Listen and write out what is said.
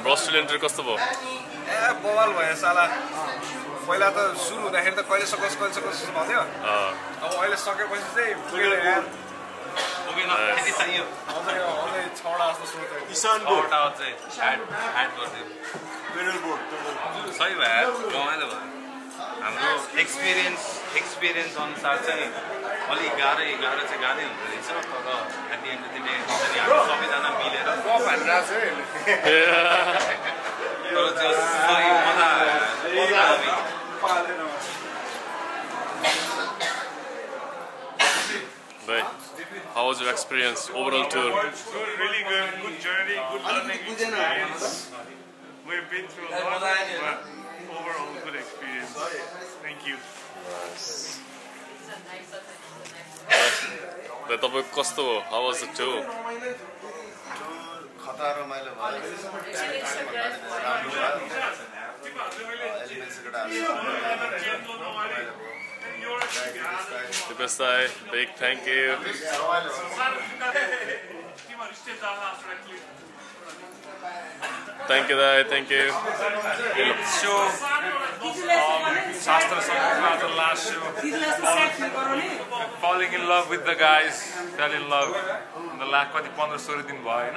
हाम्रो Australian trip कस्तो भयो ए बवाल भयो साला पहिला त सुरु हुँदाखेरि त कहिले सकोस् कहिले सकोस् भन्थ्यो अब अहिले सकेपछि चाहिँ पुगेर सही भयो रमाइलो भयो हाम्रो एक्सपिरियन्स एक्सपिरियन्स अनुसार चाहिँ अलिक गाह्रै गाह्रो चाहिँ गाह्रै हुँदो रहेछ तर at the end of the day कफ हानेर आएको छ है तर त्यो सही मजा मजा आयो भाइ how was your experience overall tour Good, really good, good journey, good learning experience. We've been through a lot, but overall good experience. Thank you. भाइ तपाईँको कस्तो हो how was the tour खतरा रमाइलो Dipestai, big thank you. Thank you, Dai, thank you. So, Shaastra the last show. Falling in love with the guys, fell in love. The last one. the Suridin boy.